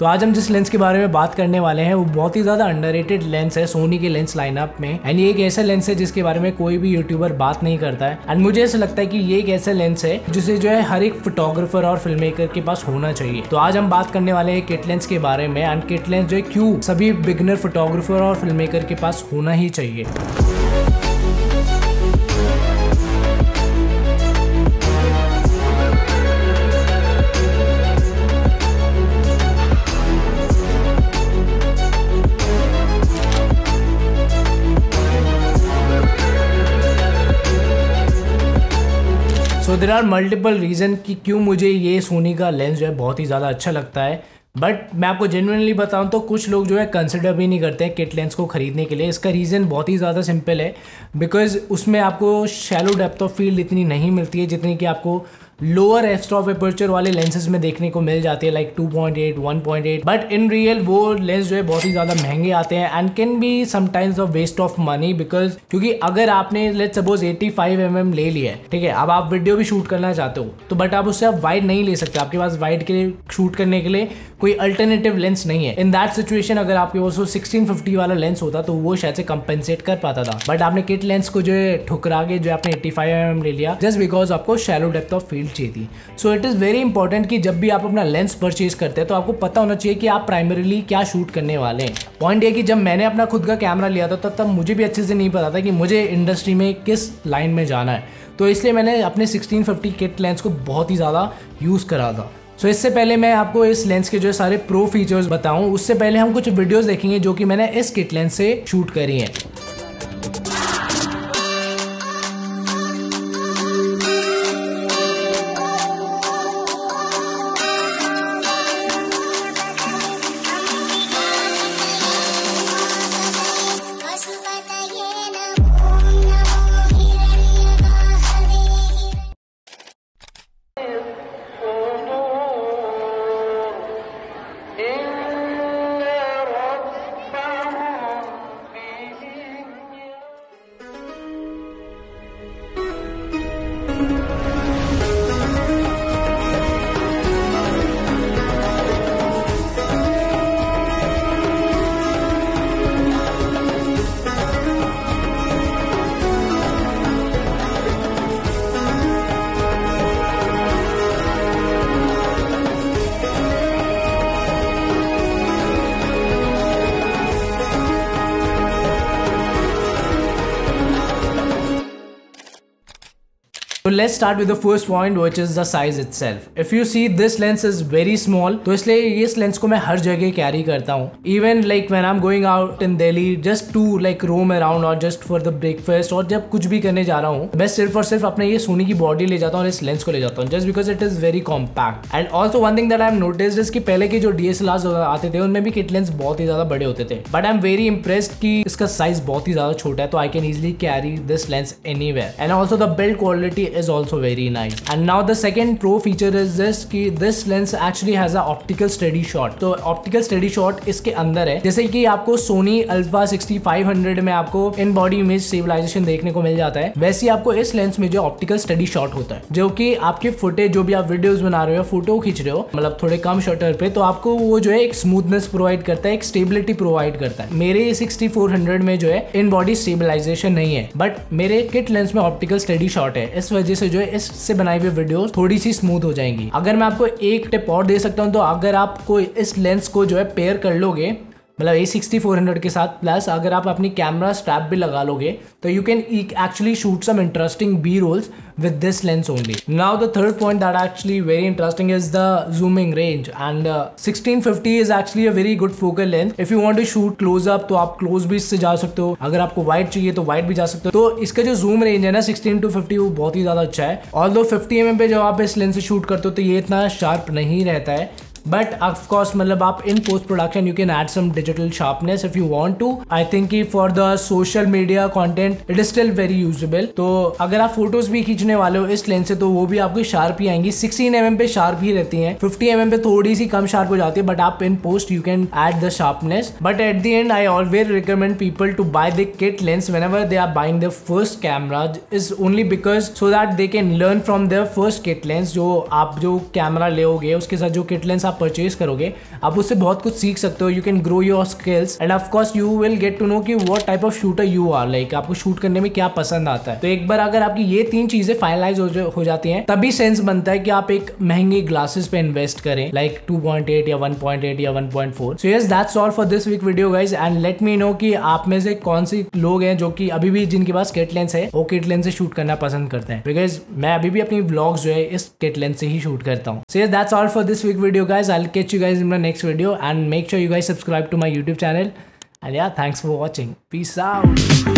तो आज हम जिस लेंस के बारे में बात करने वाले हैं, वो बहुत ही ज़्यादा अंडर लेंस है सोनी के लेंस लाइनअप में। एंड ये एक ऐसा लेंस है जिसके बारे में कोई भी यूट्यूबर बात नहीं करता है। एंड मुझे ऐसा लगता है कि ये एक ऐसा लेंस है, जिसे जो है हर एक फोटोग्राफर और फ़िल्म मेकर के पास होना चाहिए। तो आज हम बात करने वाले हैं किट लेंस के बारे में। एंड किट लेंस जो है क्यों सभी बिगनर फोटोग्राफर और फ़िल्म मेकर के पास होना ही चाहिए। देर आर मल्टीपल रीज़न कि क्यों मुझे ये सोनी का लेंस जो है बहुत ही ज़्यादा अच्छा लगता है। बट मैं आपको जेनुअनली बताऊँ तो कुछ लोग जो है कंसिडर भी नहीं करते हैं किट लेंस को ख़रीदने के लिए। इसका रीज़न बहुत ही ज़्यादा सिंपल है। बिकॉज़ उसमें आपको शैलो डेप्थ ऑफ़ फ़ील्ड इतनी नहीं मिलती है जितनी कि आपको लोअर एफ़ एपर्चर वाले लेंसेज में देखने को मिल जाती है लाइक 2.8 1.8 बट इन रियल वो लेंस जो है बहुत ही ज़्यादा महँगे आते हैं and can be sometimes of waste of money because क्योंकि अगर आपने लेट सपोज़ 85 फाइव mm ले लिया है, ठीक है, अब आप वीडियो भी शूट करना चाहते हो तो बट आप उससे आप वाइड नहीं ले सकते, आपके पास वाइड के लिए शूट करने के लिए कोई अल्टरनेटिव लेंस नहीं है। इन दैट सिचुएशन अगर आपके पास सिक्सटीन फिफ्टी वाला लेंस होता तो वो शायद से कंपेंसेट कर पाता था। बट आपने किट लेंस को जो है ठुकरा के जो आपने एट्टी फाइव mm ले लिया जस्ट बिकॉज़ आपको शेलो डेप्थ ऑफ़ फ़ील्ड चाहिए थी। So it is very important कि जब भी आप अपना लेंस परचेज करते हैं तो आपको पता होना चाहिए कि आप प्राइमरीली क्या शूट करने वाले हैं। पॉइंट ये कि जब मैंने अपना खुद का कैमरा लिया था तब तब मुझे भी अच्छे से नहीं पता था कि मुझे इंडस्ट्री में किस लाइन में जाना है। तो इसलिए मैंने अपने 1650 किट लेंस को बहुत ही ज़्यादा यूज़ करा था। सो so, इससे पहले मैं आपको इस लेंस के जो है सारे प्रो फीचर्स बताऊँ। उससे पहले हम कुछ वीडियोस देखेंगे जो कि मैंने इस किट लेंस से शूट करी हैं। So, let's start with the first point, which is the size itself. If you see, this lens is very small. तो इसलिए इस लेंस को मैं हर जगह कैरी करता हूँ. Even like when I am going out in Delhi just to like roam around और just for the breakfast और जब कुछ भी करने जा रहा हूँ, मैं सिर्फ़ और सिर्फ़ अपने ये सोनी की बॉडी ले जाता हूँ और इस लेंस को ले जाता हूँ just because it is very compact and also one thing that I am notice is की पहले के जो डी एस आते थे, उनमें भी किट लेंस बहुत ही ज़्यादा बड़े होते थे. But I am very impressed की इसका साइज़ बहुत ही ज़्यादा छोटा है तो I can easily carry this lens any and also the build quality is also very nice. And now the second pro feature is this कि this lens actually has a optical steady shot. तो optical steady shot इसके अंदर है जैसे कि आपको Sony Alpha 6500 में आपको इन बॉडी इमेज स्टेबलाइजेशन देखने को मिल जाता है वैसे आपको इस लेंस में जो ऑप्टिकल स्टडी शॉट होता है जो कि आपके फुटेज जो भी आप वीडियोस बना रहे हो फ़ोटो खींच रहे हो मतलब थोड़े कम शटर पे तो आपको वो जो है एक स्मूथनेस प्रोवाइड करता है एक स्टेबिलिटी प्रोवाइड करता है मेरे 6400 में जो है इन बॉडी स्टेबलाइजेशन नहीं है बट मेरे किट लेंस में ऑप्टिकल स्टडी शॉट है इस वजह से जो है इससे बनाई हुई वीडियो थोड़ी सी स्मूथ हो जाएँगी। अगर मैं आपको एक टिप और दे सकता हूँ तो अगर आप कोई इस लेंस को जो है पेयर कर लोगे मतलब ए सिक्सटी फोर हंड्रेड के साथ प्लस अगर आप अपनी कैमरा स्ट्रैप भी लगा लोगे तो you can actually shoot some interesting B rolls with this lens only. Now the third point that actually very interesting is the zooming range. And uh, 1650 is actually a very good focal length. If you want to shoot close up तो आप close भी इससे जा सकते हो। अगर आपको wide चाहिए तो वाइड भी जा सकते हो। तो इसका जो जूम रेंज है ना 16 टू 50 वो बहुत ही ज़्यादा अच्छा है। ऑल दो फिफ्टी एम एम पे जब आप इस लेंस से शूट करते हो तो ये इतना शार्प नहीं रहता है। बट ऑफकोर्स मतलब आप in post production you can add some digital sharpness if you want to I think for the social media content it is still very usable तो अगर आप फ़ोटोज़ भी खींचने वाले हो इस लेंस से तो वो भी आपकी शार्प ही आएँगी। सिक्सटीन एम पे शार्प ही रहती है। फिफ्टी एम पे थोड़ी सी कम शार्प हो जाती है बट आप in post you can add the sharpness but at the end I always recommend people to buy the kit lens whenever they are buying the first camera is only because so that they can learn from the first kit lens जो आप जो camera ले उसके साथ जो kit lens आप purchase करोगे आप उससे बहुत कुछ सीख सकते हो you can grow your skills and of course you will get to know कि what type of shooter you are like आपको शूट करने में क्या पसंद आता है। तो एक बार अगर आपकी ये तीन चीज़ें फाइनलाइज हो, हो जाती हैं तभी सेंस बनता है कि आप एक महँगे ग्लासेस पे इन्वेस्ट करें लाइक 2.8 या 1.8 या 1.4 so yes that's all for this week video guys and let me know कि आप में से कौन सी लोग हैं जो कि अभी भी जिनके पास किट लेंस है वो किट लेंस से शूट करना पसंद करते हैं। बिकॉज़ मैं अभी भी अपनी ब्लॉग्स जो है इस किट लेंस से ही शूट करता हूँ। So yes that's all for this week video guys guys. I'll catch you guys in my next video and make sure you guys subscribe to my YouTube channel. And yeah, thanks for watching. Peace out.